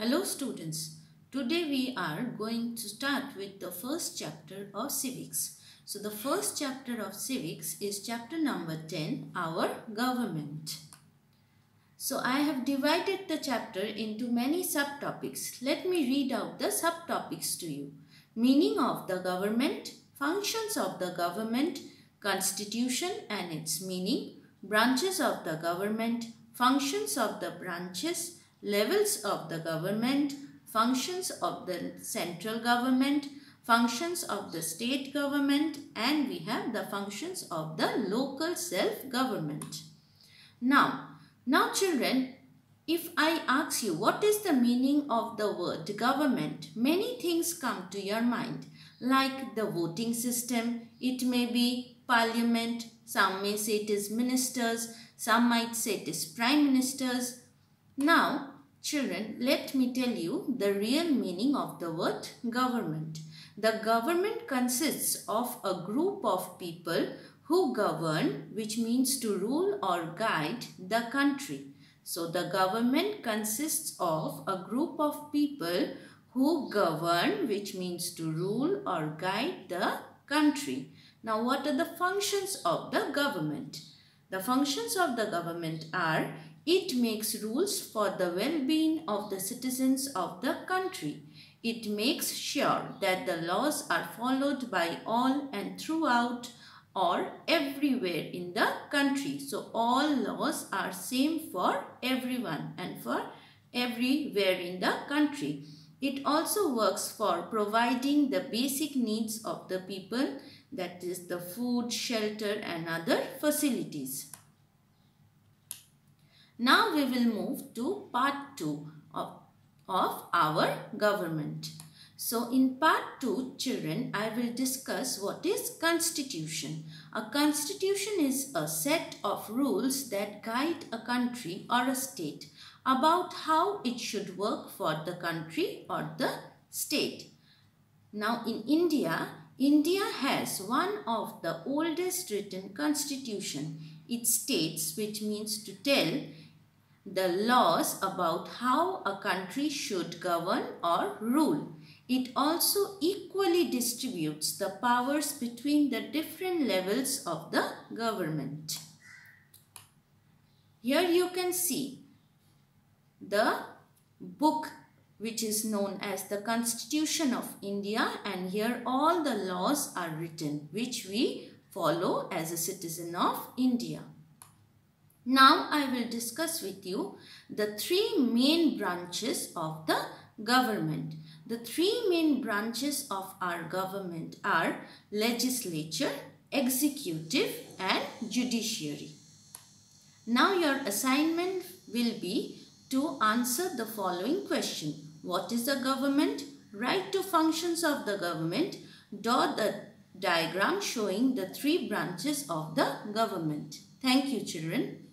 Hello students. Today we are going to start with the first chapter of civics. So the first chapter of civics is chapter number 10, our government. So I have divided the chapter into many subtopics. Let me read out the subtopics to you. Meaning of the government, functions of the government, constitution and its meaning, branches of the government, functions of the branches, levels of the government, functions of the central government, functions of the state government and we have the functions of the local self-government. Now, now children, if I ask you what is the meaning of the word government, many things come to your mind like the voting system, it may be parliament, some may say it is ministers, some might say it is prime ministers. Now, children, let me tell you the real meaning of the word government. The government consists of a group of people who govern, which means to rule or guide the country. So, the government consists of a group of people who govern, which means to rule or guide the country. Now, what are the functions of the government? The functions of the government are it makes rules for the well-being of the citizens of the country. It makes sure that the laws are followed by all and throughout or everywhere in the country. So, all laws are same for everyone and for everywhere in the country. It also works for providing the basic needs of the people that is the food, shelter and other facilities. Now we will move to part 2 of, of our government. So in part 2 children I will discuss what is constitution. A constitution is a set of rules that guide a country or a state about how it should work for the country or the state. Now in India, India has one of the oldest written constitution. It states which means to tell the laws about how a country should govern or rule. It also equally distributes the powers between the different levels of the government. Here you can see the book which is known as the Constitution of India and here all the laws are written which we follow as a citizen of India. Now I will discuss with you the three main branches of the government. The three main branches of our government are legislature, executive and judiciary. Now your assignment will be to answer the following question. What is the government? Write two functions of the government. Draw the diagram showing the three branches of the government. Thank you children.